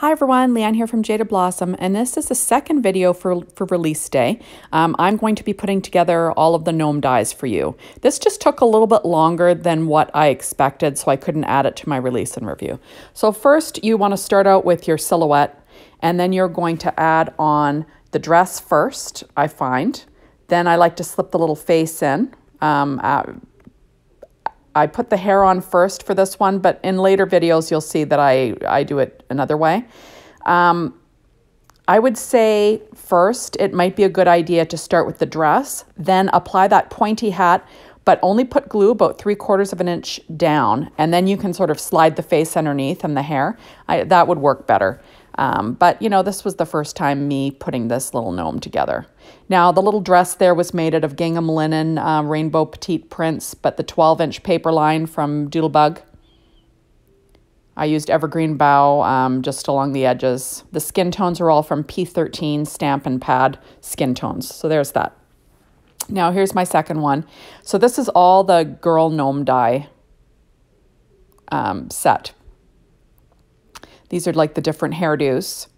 Hi everyone, Lee-Ann here from Jaded Blossom, and this is the second video for, for release day. Um, I'm going to be putting together all of the gnome dies for you. This just took a little bit longer than what I expected, so I couldn't add it to my release and review. So first, you want to start out with your silhouette, and then you're going to add on the dress first, I find. Then I like to slip the little face in. Um, uh, I put the hair on first for this one, but in later videos, you'll see that I, I do it another way. Um, I would say first, it might be a good idea to start with the dress, then apply that pointy hat, but only put glue about three quarters of an inch down, and then you can sort of slide the face underneath and the hair. I, that would work better. Um, but, you know, this was the first time me putting this little gnome together. Now, the little dress there was made out of gingham linen, uh, rainbow petite prints, but the 12-inch paper line from Doodlebug. I used evergreen bough um, just along the edges. The skin tones are all from P13 Stampin' Pad skin tones. So there's that. Now here's my second one. So this is all the girl gnome die um, set. These are like the different hairdos.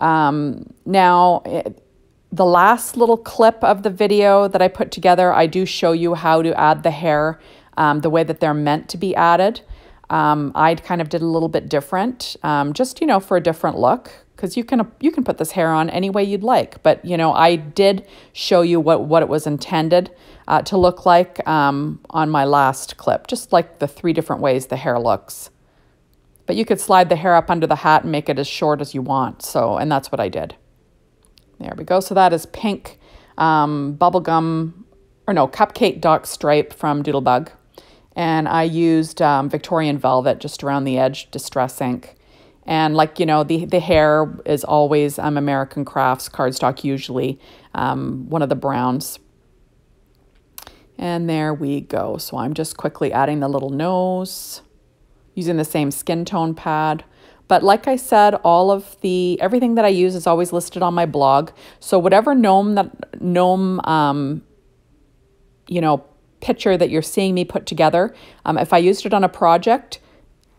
Um, now, it, the last little clip of the video that I put together, I do show you how to add the hair um, the way that they're meant to be added. Um, I kind of did a little bit different, um, just, you know, for a different look because you can you can put this hair on any way you'd like. But, you know, I did show you what, what it was intended uh, to look like um, on my last clip, just like the three different ways the hair looks. But you could slide the hair up under the hat and make it as short as you want. So, and that's what I did. There we go. So that is pink um, bubblegum, or no, cupcake dot stripe from Doodlebug. And I used um, Victorian velvet just around the edge, distress ink. And like, you know, the, the hair is always um, American Crafts cardstock, usually um, one of the browns. And there we go. So I'm just quickly adding the little nose using the same skin tone pad. But like I said, all of the everything that I use is always listed on my blog. So whatever gnome that gnome um, you know picture that you're seeing me put together, um, if I used it on a project,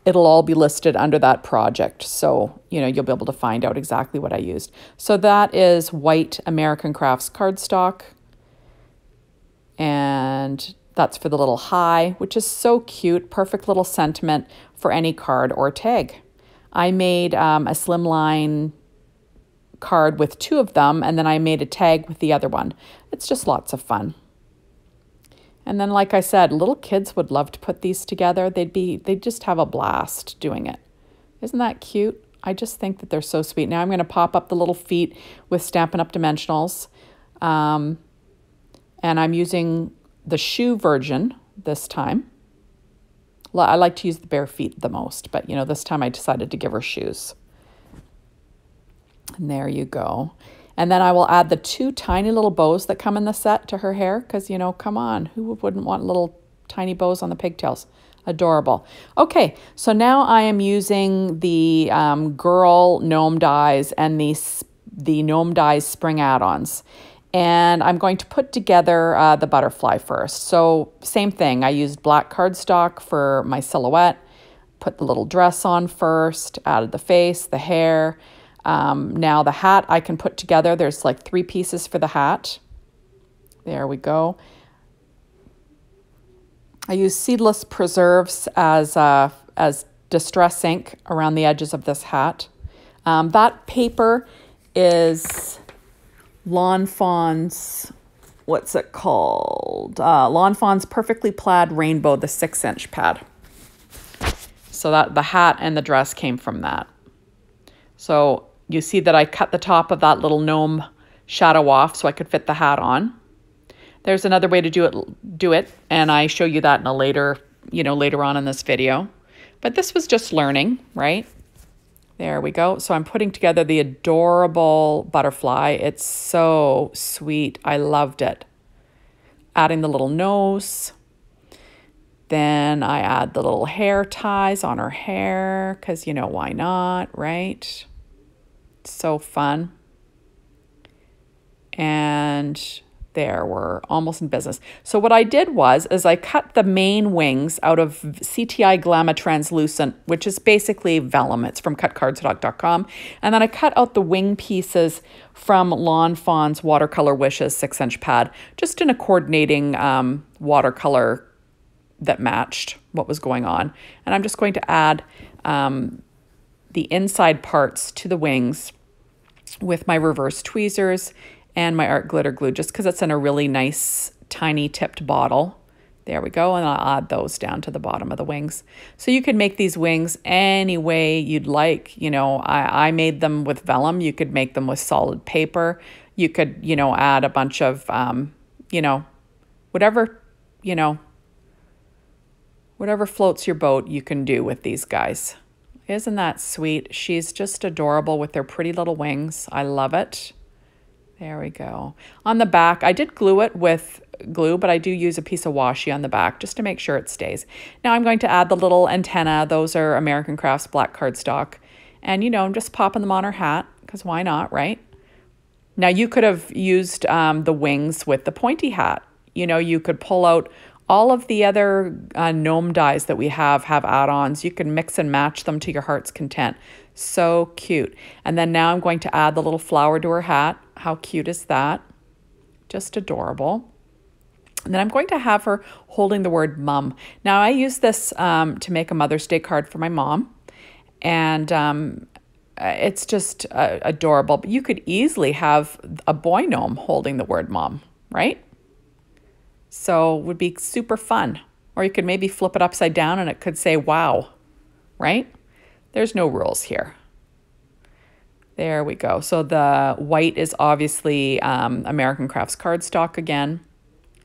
it'll all be listed under that project. So you know you'll be able to find out exactly what I used. So that is white American Crafts cardstock, and that's for the little hi, which is so cute. Perfect little sentiment for any card or tag. I made um, a slimline card with two of them, and then I made a tag with the other one. It's just lots of fun. And then, like I said, little kids would love to put these together. They'd be, they'd just have a blast doing it. Isn't that cute? I just think that they're so sweet. Now I'm going to pop up the little feet with Stampin' Up! Dimensionals. Um, and I'm using the shoe version this time. I like to use the bare feet the most, but you know, this time I decided to give her shoes. And there you go. And then I will add the two tiny little bows that come in the set to her hair because, you know, come on, who wouldn't want little tiny bows on the pigtails? Adorable. Okay, so now I am using the um, Girl Gnome Dies and the, the Gnome Dies Spring Add-ons and I'm going to put together uh, the butterfly first. So same thing, I used black cardstock for my silhouette, put the little dress on first, added the face, the hair. Um, now the hat I can put together. There's like three pieces for the hat. There we go. I use seedless preserves as, uh, as distress ink around the edges of this hat. Um, that paper is Lawn Fawn's, what's it called? Uh, Lawn Fawn's Perfectly Plaid Rainbow, the six inch pad. So that the hat and the dress came from that. So you see that I cut the top of that little gnome shadow off so I could fit the hat on. There's another way to do it, do it, and I show you that in a later, you know, later on in this video. But this was just learning, right? There we go. So I'm putting together the adorable butterfly. It's so sweet. I loved it. Adding the little nose. Then I add the little hair ties on her hair because, you know, why not, right? So fun. And There, we're almost in business. So what I did was, is I cut the main wings out of CTI Glama Translucent, which is basically vellum. It's from cutcardstock.com. And then I cut out the wing pieces from Lawn Fawn's Watercolor Wishes 6-inch pad, just in a coordinating um, watercolor that matched what was going on. And I'm just going to add um, the inside parts to the wings with my reverse tweezers and my art glitter glue just because it's in a really nice tiny tipped bottle. There we go, and I'll add those down to the bottom of the wings. So you can make these wings any way you'd like. You know, I, I made them with vellum. You could make them with solid paper. You could, you know, add a bunch of, um, you know, whatever, you know, whatever floats your boat you can do with these guys. Isn't that sweet? She's just adorable with their pretty little wings. I love it. There we go. On the back, I did glue it with glue, but I do use a piece of washi on the back just to make sure it stays. Now I'm going to add the little antenna. Those are American Crafts black cardstock. And, you know, I'm just popping them on her hat because why not, right? Now you could have used um, the wings with the pointy hat. You know, you could pull out all of the other uh, gnome dies that we have have add-ons. You can mix and match them to your heart's content. So cute. And then now I'm going to add the little flower to her hat. How cute is that? Just adorable. And then I'm going to have her holding the word mum. Now I use this um, to make a Mother's Day card for my mom. And um, it's just uh, adorable. But you could easily have a boy gnome holding the word mom, right? So would be super fun. Or you could maybe flip it upside down and it could say wow, right? There's no rules here. There we go. So the white is obviously um, American Crafts cardstock again.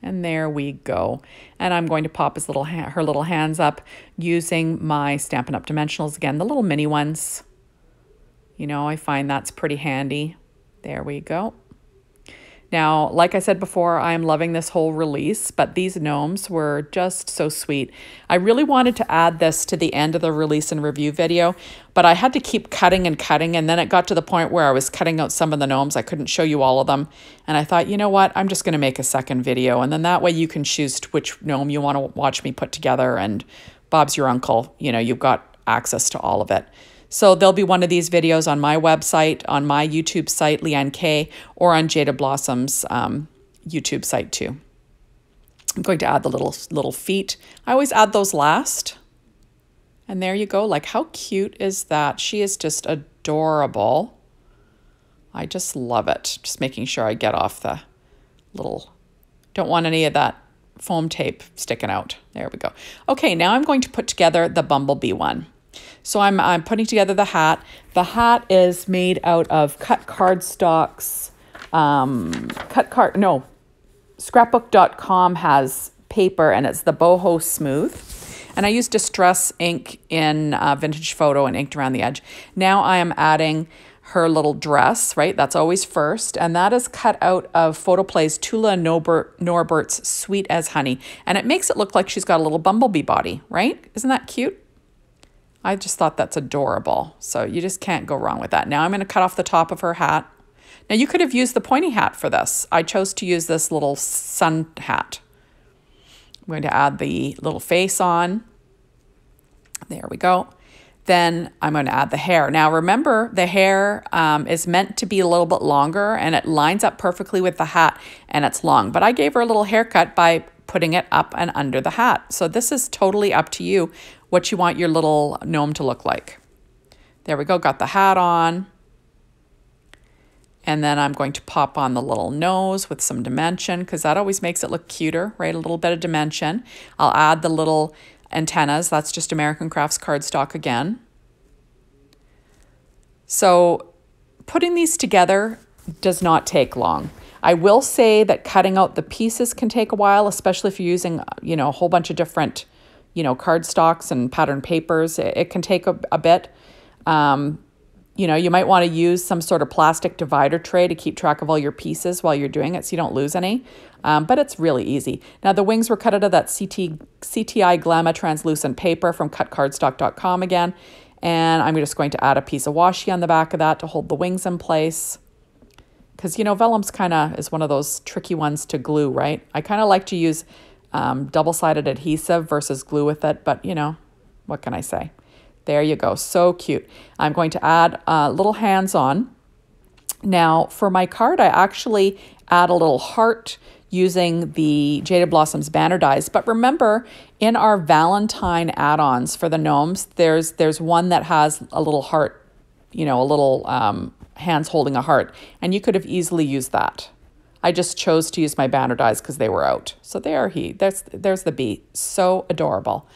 And there we go. And I'm going to pop his little her little hands up using my Stampin' Up! Dimensionals again, the little mini ones. You know, I find that's pretty handy. There we go. Now, like I said before, I am loving this whole release, but these gnomes were just so sweet. I really wanted to add this to the end of the release and review video, but I had to keep cutting and cutting, and then it got to the point where I was cutting out some of the gnomes. I couldn't show you all of them, and I thought, you know what, I'm just going to make a second video, and then that way you can choose which gnome you want to watch me put together, and Bob's your uncle. You know, you've got access to all of it. So there'll be one of these videos on my website, on my YouTube site, Lee-Ann K, or on Jaded Blossom's um, YouTube site too. I'm going to add the little little feet. I always add those last. And there you go. Like, how cute is that? She is just adorable. I just love it. Just making sure I get off the little, don't want any of that foam tape sticking out. There we go. Okay, now I'm going to put together the bumblebee one. So I'm, I'm putting together the hat. The hat is made out of cut cardstocks. Um, cut card, no, scrapbook.com has paper and it's the boho smooth. And I used distress ink in uh, vintage photo and inked around the edge. Now I am adding her little dress, right? That's always first. And that is cut out of Photoplay's Tulla Norbert, Norbert's Sweet as Honey. And it makes it look like she's got a little bumblebee body, right? Isn't that cute? I just thought that's adorable. So you just can't go wrong with that. Now I'm going to cut off the top of her hat. Now you could have used the pointy hat for this. I chose to use this little sun hat. I'm going to add the little face on. There we go. Then I'm going to add the hair. Now remember, the hair um, is meant to be a little bit longer and it lines up perfectly with the hat and it's long. But I gave her a little haircut by putting it up and under the hat. So this is totally up to you what you want your little gnome to look like. There we go, got the hat on. And then I'm going to pop on the little nose with some dimension because that always makes it look cuter, right? A little bit of dimension. I'll add the little antennas. That's just American Crafts cardstock again. So putting these together does not take long. I will say that cutting out the pieces can take a while, especially if you're using, you know, a whole bunch of different you know, cardstocks and pattern papers. It, it can take a, a bit. Um, you know, you might want to use some sort of plastic divider tray to keep track of all your pieces while you're doing it so you don't lose any. Um, but it's really easy. Now, the wings were cut out of that CT, CTI Glama translucent paper from cutcardstock.com again. And I'm just going to add a piece of washi on the back of that to hold the wings in place because you know vellum's kind of is one of those tricky ones to glue, right? I kind of like to use um, double-sided adhesive versus glue with it, but you know, what can I say? There you go, so cute. I'm going to add uh, little hands on. Now for my card, I actually add a little heart using the Jaded Blossoms banner dies. But remember, in our Valentine add-ons for the gnomes, there's there's one that has a little heart, you know, a little um, hands holding a heart. And you could have easily used that. I just chose to use my banner dies because they were out. So there he, there's, there's the bee. So adorable.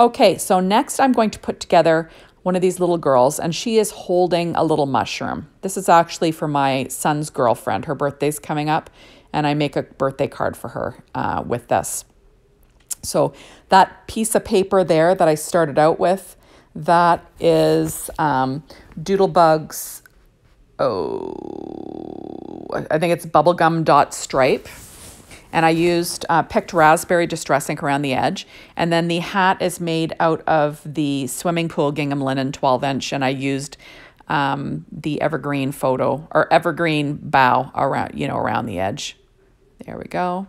Okay, so next I'm going to put together one of these little girls and she is holding a little mushroom. This is actually for my son's girlfriend. Her birthday's coming up and I make a birthday card for her uh, with this. So that piece of paper there that I started out with, that is um, Doodlebug's oh, I think it's bubblegum dot stripe. And I used uh, picked raspberry distress ink around the edge. And then the hat is made out of the swimming pool gingham linen 12 inch. And I used um, the evergreen photo or evergreen bough around, you know, around the edge. There we go.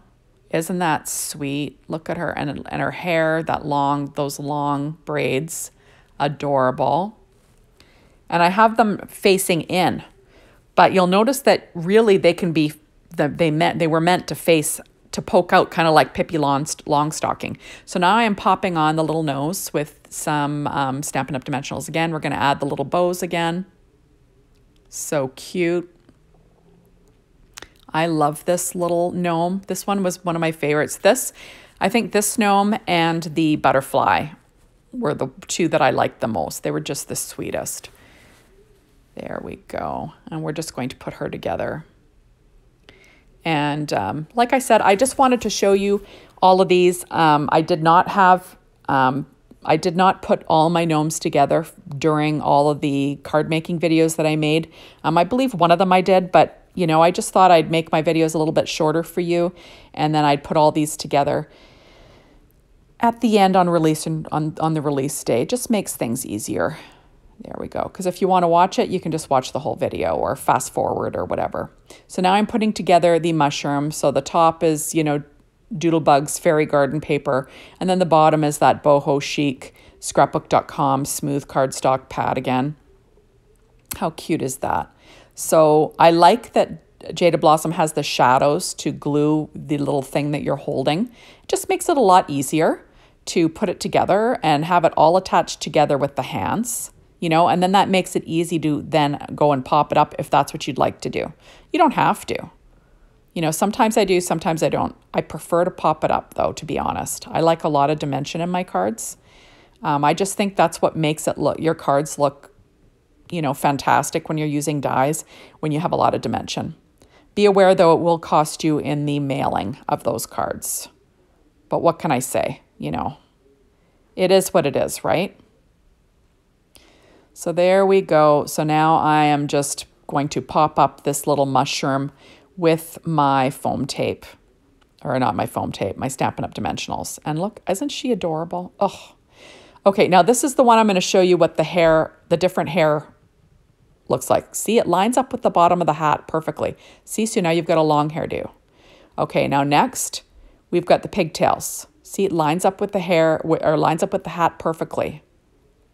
Isn't that sweet? Look at her and, and her hair, that long, those long braids. Adorable. And I have them facing in. But you'll notice that really they can be they meant they were meant to face to poke out kind of like Pippi Longstocking. So now I am popping on the little nose with some um, Stampin' Up! Dimensionals. Again, we're going to add the little bows again. So cute. I love this little gnome. This one was one of my favorites. This, I think this gnome and the butterfly were the two that I liked the most. They were just the sweetest. There we go. And we're just going to put her together. And um, like I said, I just wanted to show you all of these. Um, I did not have, um, I did not put all my gnomes together during all of the card making videos that I made. Um, I believe one of them I did, but you know, I just thought I'd make my videos a little bit shorter for you. And then I'd put all these together at the end on release and on, on the release day. It just makes things easier. There we go. Because if you want to watch it, you can just watch the whole video or fast forward or whatever. So now I'm putting together the mushroom. So the top is, you know, Doodlebug's Fairy Garden paper. And then the bottom is that boho chic scrapbook.com smooth cardstock pad again. How cute is that? So I like that Jaded Blossom has the shadows to glue the little thing that you're holding. It just makes it a lot easier to put it together and have it all attached together with the hands you know, and then that makes it easy to then go and pop it up if that's what you'd like to do. You don't have to. You know, sometimes I do, sometimes I don't. I prefer to pop it up though, to be honest. I like a lot of dimension in my cards. Um, I just think that's what makes it look, your cards look, you know, fantastic when you're using dies, when you have a lot of dimension. Be aware though, it will cost you in the mailing of those cards. But what can I say? You know, it is what it is, right? So there we go. So now I am just going to pop up this little mushroom with my foam tape. Or not my foam tape, my Stampin' Up! Dimensionals. And look, isn't she adorable? Oh. Okay, now this is the one I'm going to show you what the hair, the different hair looks like. See, it lines up with the bottom of the hat perfectly. See, so now you've got a long hairdo. Okay, now next, we've got the pigtails. See, it lines up with the hair, or lines up with the hat perfectly.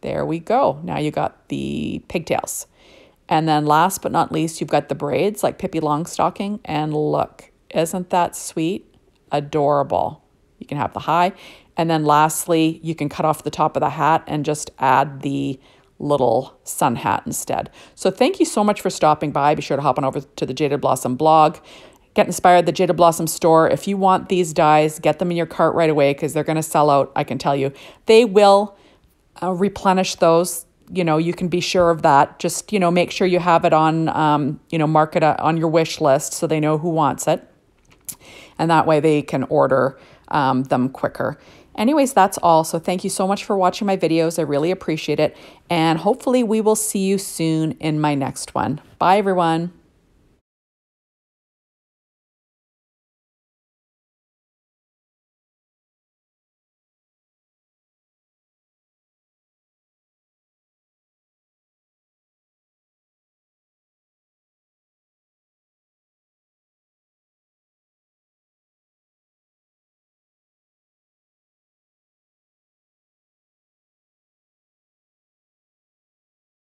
There we go. Now you got the pigtails. And then last but not least, you've got the braids like Pippi Longstocking. And look, isn't that sweet? Adorable. You can have the hi. And then lastly, you can cut off the top of the hat and just add the little sun hat instead. So thank you so much for stopping by. Be sure to hop on over to the Jaded Blossom blog. Get inspired the Jaded Blossom store. If you want these dies, get them in your cart right away because they're going to sell out. I can tell you. They will uh, replenish those. You know you can be sure of that. Just you know make sure you have it on um, you know mark it uh, on your wish list so they know who wants it. And that way they can order um, them quicker. Anyways that's all. So thank you so much for watching my videos. I really appreciate it. And hopefully we will see you soon in my next one. Bye everyone